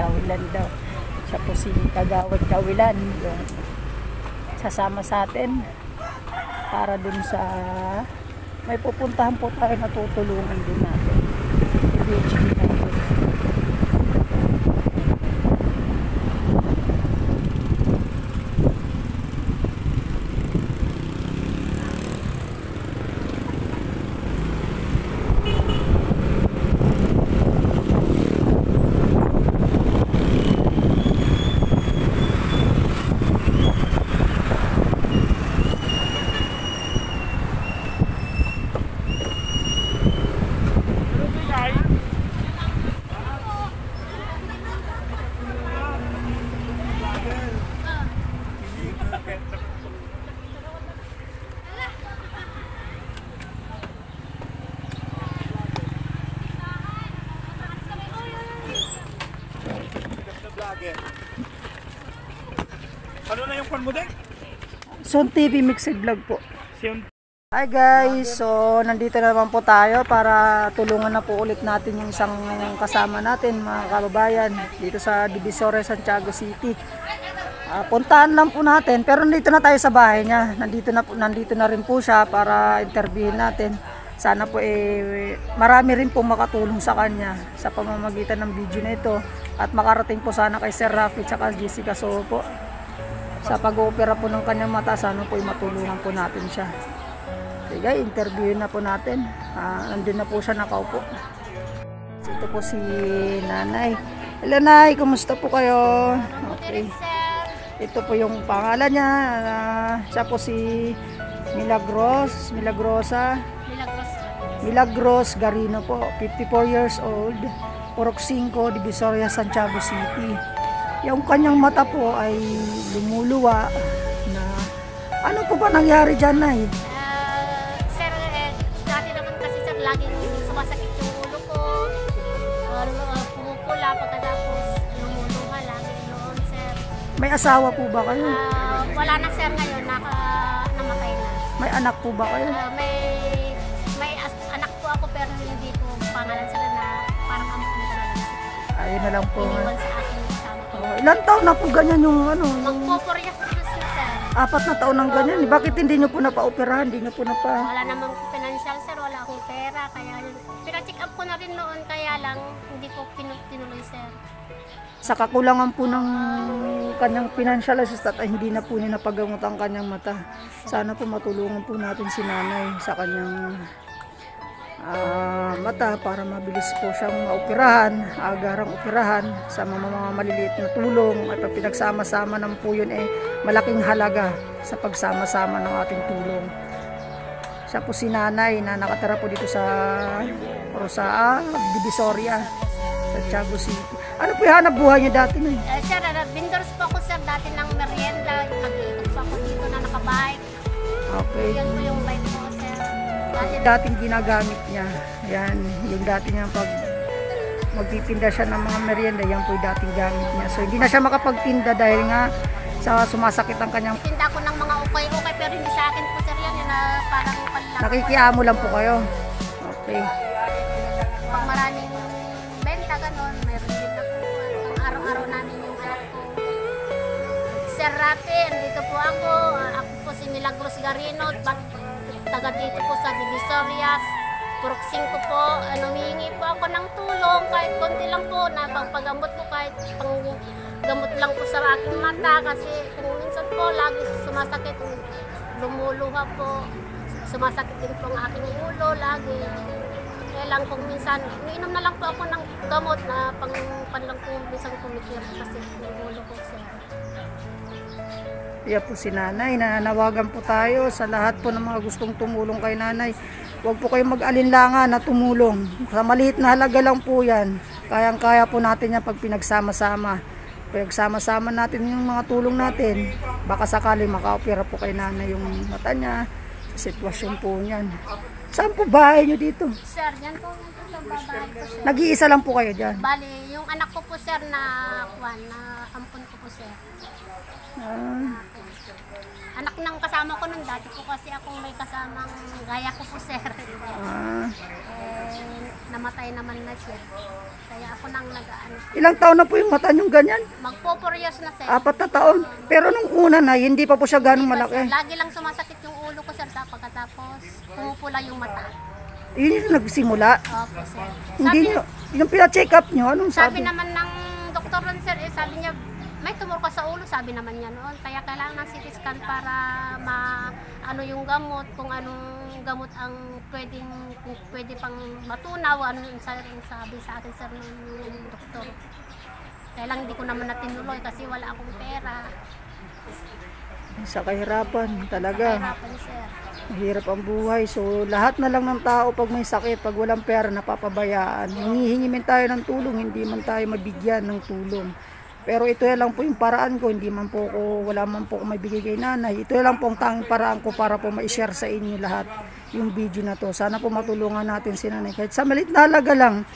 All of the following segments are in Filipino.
Kawilan daw. Siya po si Kagawad Kawilan. Yung sasama sa atin para dun sa may pupuntahan po tayo na tutulungan din natin. PhD natin. Ano na yung kwan mo, Dek? Son TV Mixed Vlog po. Hi guys, so nandito na naman po tayo para tulungan na po ulit natin yung isang kasama natin mga kababayan dito sa Divisoria, Santiago City. Ah, puntahan lang po natin pero nandito na tayo sa bahay niya. Nandito na po, nandito na rin po siya para interviewin natin. Sana po eh marami rin po makatulong sa kanya sa pamamagitan ng video na ito at makarating po sana kay Sir Rafi at Jessica So po sa pag-oopera po ng kanyang mata sana po ay matulungan po natin siya. Sige, interview na po natin. Ah, andun na po siya nakaupo. Ito po si Nanay. Hello Nay, kumusta po kayo? Okay. Ito po yung pangalan niya. Ah, siya po si Milagros, Milagrosa. Milagros. Garino po, 54 years old, Purok 5, Divisoria, Santiago City. Yung kanyang mata po ay lumuluwa na ano po ba nangyari dyan, Nay? Ah, sir, eh, dati naman kasi sir, laging sumasakit yung ulo ko. Uh, pumupula pagkatapos lumuluha lagi noon, sir. May asawa po ba kayo? Ah, wala na sir ngayon, naka, namatay na. May anak po ba kayo? Ah, may may pero hindi po pangalan sila na parang ampun ko na lang. Ayun na lang po. Iniwan sa akin yung kasama ko. Oh, ilang taon na po ganyan yung ano, yung Magpoporya ko na sir. apat na taon ng ganyan. Bakit hindi nyo po napaoperahan? Hindi nyo po napa... Wala namang financial sir, wala akong pera. Kaya pina-check up ko na rin noon, kaya lang hindi ko tinuloy sir. Sa kakulangan po ng kanyang financial assistant ay hindi na po niya napagamot ang kanyang mata. Sana po matulungan po natin si nanay sa kanyang ah, mata para mabilis po siyang maoperahan, agarang operahan sa mga, mga maliliit na tulong at pag pinagsama-sama ng po yun eh malaking halaga sa pagsama-sama ng ating tulong. Siya po si nanay na nakatira po dito sa Rosaa, Divisoria, sa Tiago City. Ano po yung hanap buhay niyo dati na Eh, sir, uh, vendors po ako sir dati ng merienda. Nag-iikot po ako dito na nakabike. Okay. Yan po yung. Dati Dating ginagamit niya. Yan, yung dati niya pag magtitinda siya ng mga merienda, yan po yung dating gamit niya. So hindi na siya makapagtinda dahil nga sa sumasakit ang kanyang tinda ko ng mga ukay-ukay pero hindi sa akin po sir yan. Yun na parang panlang. nakikiamo lang po kayo. Okay. Pag maraming benta ganon, mayroon din ako. Pang araw-araw namin yung anak ko. Sir Rafi, dito po ako. Ah, Ako po si Milagros Garino. Bak- Taga dito po sa Divisorias. Purok 5 po. Ano, humihingi po ako ng tulong. Kahit konti lang po na pangpagamot ko. Kahit pang gamot lang po sa aking mata. Kasi kung minsan po lagi sumasakit. Lumuluha po. Sumasakit din po ang aking ulo lagi. Kaya lang kung minsan, iniinom na lang po ako ng gamot na pang pan lang po minsan kumikir kasi yung ulo ko sir. Kaya po si nanay, nananawagan po tayo sa lahat po ng mga gustong tumulong kay nanay. Huwag po kayong mag-alinlangan na tumulong. Sa maliit na halaga lang po yan. Kayang-kaya po natin yan pag pinagsama-sama. Pinagsama-sama natin yung mga tulong natin. Baka sakali maka-opera po kay nanay yung mata niya. Sitwasyon po niyan. Saan po bahay niyo dito? Sir, yan po yan po sa babae ko sir. Nag-iisa lang po kayo dyan. Bali, yung anak ko po sir na kuan na ampon ko po sir. Ah, Anak ng kasama ko nun dati po kasi akong may kasamang gaya ko po sir. ah. eh, namatay naman na siya. Kaya ako nang nag-ano. Ilang taon na po yung mata niyong ganyan? Magpo 4 years na sir. Apat na taon. Pero nung una na, hindi pa po siya ganong malaki. sir, Lagi lang sumasakit yung pagkatapos pumupula yung mata. Yun yung nagsimula. Opo sir. Hindi Sabi, niyo, yung pina-check up niyo, anong sabi sabi? naman ng doktor ron sir, eh, sabi niya, may tumor ka sa ulo, sabi naman niya noon. Kaya kailangan ng CT scan para ma ano yung gamot, kung anong gamot ang pwedeng kung pwede pang matunaw, ano yung sa- sabi sa akin sir ng doktor. Kaya lang hindi ko naman natinuloy kasi wala akong pera. Sa kahirapan, talaga. Kahirapan sir. Mahirap ang buhay. So, lahat na lang ng tao pag may sakit, pag walang pera, napapabayaan. Hingihingi man tayo ng tulong, hindi man tayo mabigyan ng tulong. Pero ito lang po yung paraan ko, hindi man po ko, wala man po ko maibigay kay nanay. Ito lang po ang tanging paraan ko para po ma-share sa inyo lahat yung video na to. Sana po matulungan natin si nanay. Kahit sa malit na halaga lang,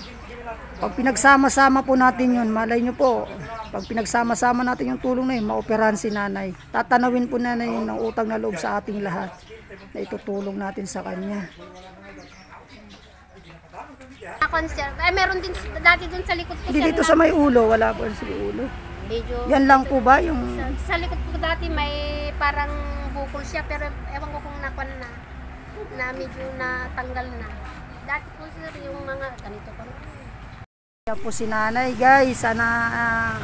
pag pinagsama-sama po natin yun, malay nyo po, pag pinagsama-sama natin yung tulong na yun, maoperahan si nanay. Tatanawin po nanay yun ng utang na loob sa ating lahat na itutulong natin sa kanya. Na concert. Eh meron din dati dun sa likod ko Hindi sir dito sa may ulo, wala po sa ulo. medyo Yan lang po ba yung sa, sa likod ko dati may parang bukol siya pero ewan ko kung nakwan na na medyo natanggal na. Dati po sir yung mga ganito pa. Yan po si nanay guys, sana ah,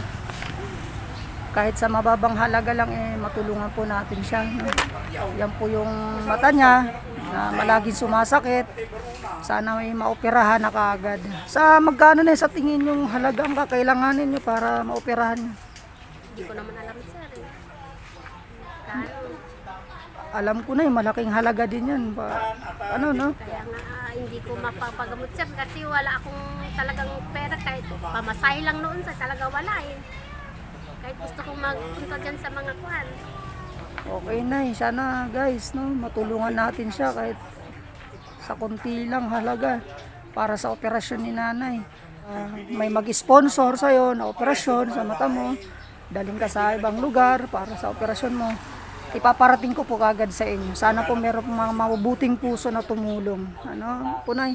kahit sa mababang halaga lang eh matulungan po natin siya. no? Yan po yung mata niya na malaging sumasakit. Sana may maoperahan na kaagad. Sa magkano na eh, sa tingin yung halagang kakailanganin niyo para maoperahan niyo? Hindi ko naman alam sir. Eh. Kano, Alam ko na yung malaking halaga din yan. Pa, ano no? kaya nga ah, hindi ko mapapagamot sir kasi wala akong talagang pera kahit pamasahe lang noon sa talaga wala eh. Kahit gusto kong magpunta dyan sa mga kuhan. Okay na eh. Sana guys, no, matulungan natin siya kahit sa konti lang halaga para sa operasyon ni nanay. Ah, may mag-sponsor sa'yo na operasyon sa mata mo. Daling ka sa ibang lugar para sa operasyon mo. Ipaparating ko po kagad sa inyo. Sana po meron pong mga mabubuting puso na tumulong. Ano, Punay?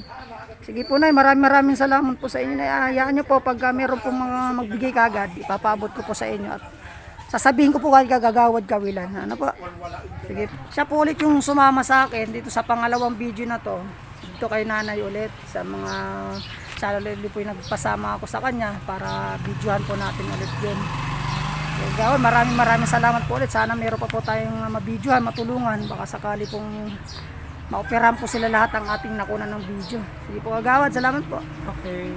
Sige Punay, maraming maraming salamat po sa inyo. Hayaan niyo po pagka meron pong mga magbigay kagad, ipapabot ko po sa inyo at sasabihin ko po kayo gagawad kawilan. Ano po? Sige. Siya po ulit yung sumama sa akin dito sa pangalawang video na to. Dito kay nanay ulit sa mga lalo po yung nagpasama ako sa kanya para videohan po natin ulit yun. Gawin, maraming maraming salamat po ulit. Sana meron pa po tayong uh, mabidyohan, matulungan. Baka sakali pong maoperahan po sila lahat ang ating nakunan ng video. Sige po, agawad. Salamat po. Okay.